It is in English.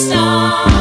star.